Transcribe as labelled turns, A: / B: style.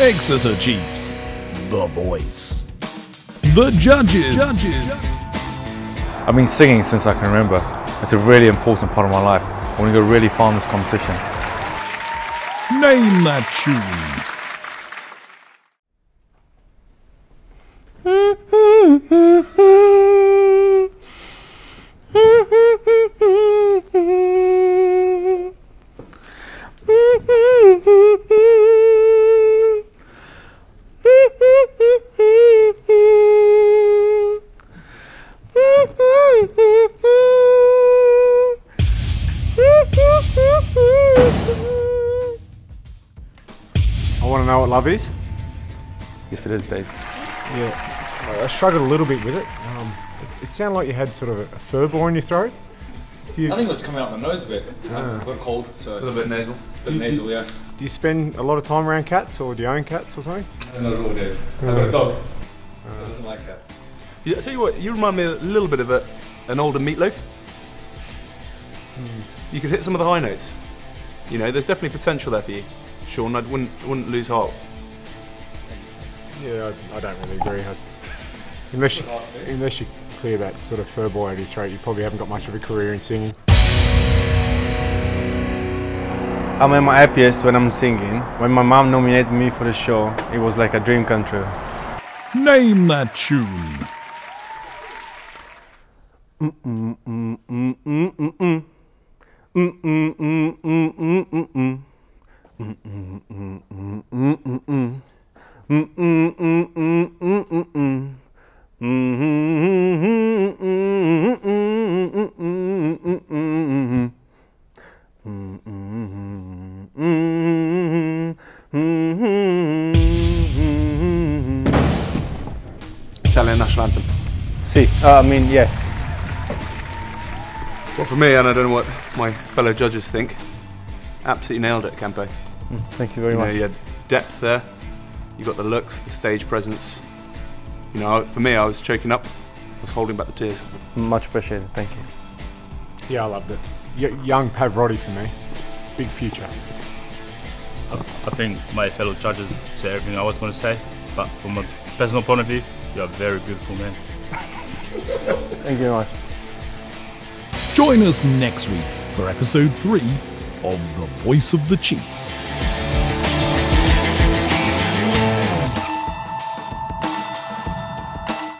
A: Exeter Chiefs, the voice. The judges. Judges.
B: I've been singing since I can remember. It's a really important part of my life. I want to go really far in this competition.
A: Name that tune.
C: Know what love is.
B: Yes, it is, Dave.
C: Yeah, I struggled a little bit with it. Um, it, it sounded like you had sort of a, a fur bore in your throat. Do you,
D: I think it was coming out my nose a bit. I got a cold, so a little bit nasal. bit
C: You-
D: nasal, yeah.
C: do you spend a lot of time around cats, or do you own cats or something?
D: Not at all, Dave. I got a dog. I Doesn't like cats.
E: Yeah, I tell you what, you remind me a little bit of a, an older Meat Loaf. You could hit some of the high notes. You know, there's definitely potential there for you. Shaun, I wouldn't wouldn't lose heart.
C: Yeah, I, I don't really agree. I, unless you unless you clear that sort of fur bore out of your throat, you probably haven't got much of a career in singing.
B: I'm at my happiest when I'm singing. When my mom nominated me for the show, it was like a dream come true.
A: Name that tune.
E: Italian national anthem.
B: See, uh, I mean, yes.
E: Well, for me, and I don't know what my fellow judges think, absolutely nailed it, Campo.
B: Thank you very
E: You know,
B: much.
E: you had depth there. You got the looks, the stage presence. You know, for me, I was choking up. I was holding back the tears.
B: Much appreciated. Thank you.
C: Yeah, I loved it. Y- young Pavarotti for me, big future.
F: I think my fellow judges said everything I was going to say, but from a personal point of view, you're a very beautiful man.
B: Thank you very much.
A: Join us next week for episode three of The Voice of the Chiefs.